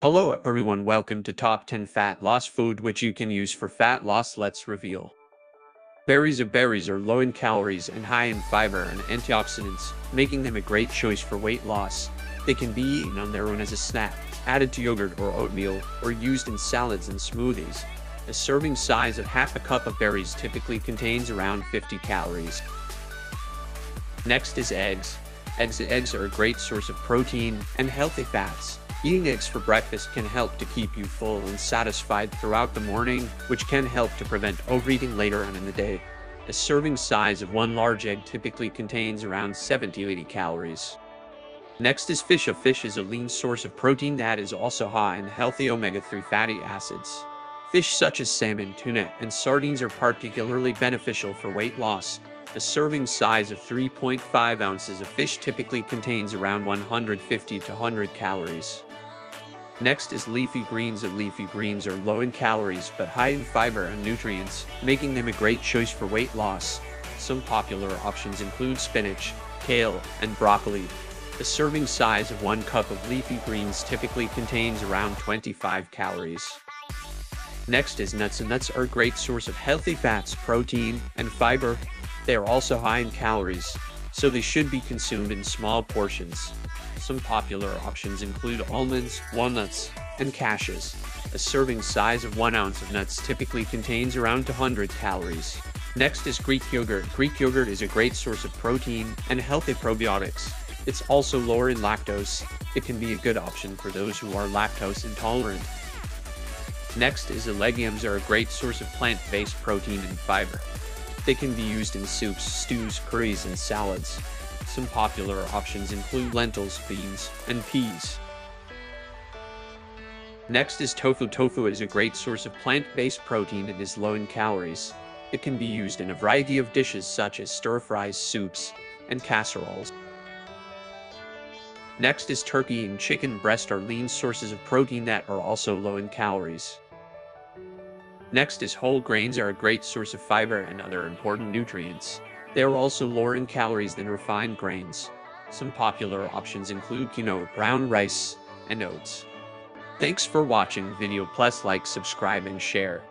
Hello everyone, welcome to Top 10 Fat Loss Food which you can use for fat loss. Let's reveal. Berries of berries are low in calories and high in fiber and antioxidants, making them a great choice for weight loss. They can be eaten on their own as a snack, added to yogurt or oatmeal, or used in salads and smoothies. A serving size of half a cup of berries typically contains around 50 calories. Next is eggs. Eggs eggs are a great source of protein and healthy fats. Eating eggs for breakfast can help to keep you full and satisfied throughout the morning, which can help to prevent overeating later on in the day. A serving size of one large egg typically contains around 70-80 calories. Next is fish. A fish is a lean source of protein that is also high in healthy omega-3 fatty acids. Fish such as salmon, tuna, and sardines are particularly beneficial for weight loss. A serving size of 3.5 ounces of fish typically contains around 150 to 100 calories. Next is leafy greens. and Leafy greens are low in calories but high in fiber and nutrients, making them a great choice for weight loss. Some popular options include spinach, kale, and broccoli. The serving size of one cup of leafy greens typically contains around 25 calories. Next is nuts. And nuts are a great source of healthy fats, protein, and fiber. They are also high in calories, so they should be consumed in small portions. Some popular options include almonds, walnuts, and cashews. A serving size of 1 ounce of nuts typically contains around 200 calories. Next is Greek yogurt. Greek yogurt is a great source of protein and healthy probiotics. It's also lower in lactose. It can be a good option for those who are lactose intolerant. Next is the legumes are a great source of plant-based protein and fiber. They can be used in soups, stews, curries, and salads. Some popular options include lentils, beans, and peas. Next is tofu. Tofu is a great source of plant-based protein and is low in calories. It can be used in a variety of dishes such as stir-fries, soups, and casseroles. Next is turkey and chicken breast are lean sources of protein that are also low in calories. Next is whole grains are a great source of fiber and other important nutrients. They are also lower in calories than refined grains. Some popular options include quinoa, brown rice, and oats. Thanks for watching video plus like, subscribe and share.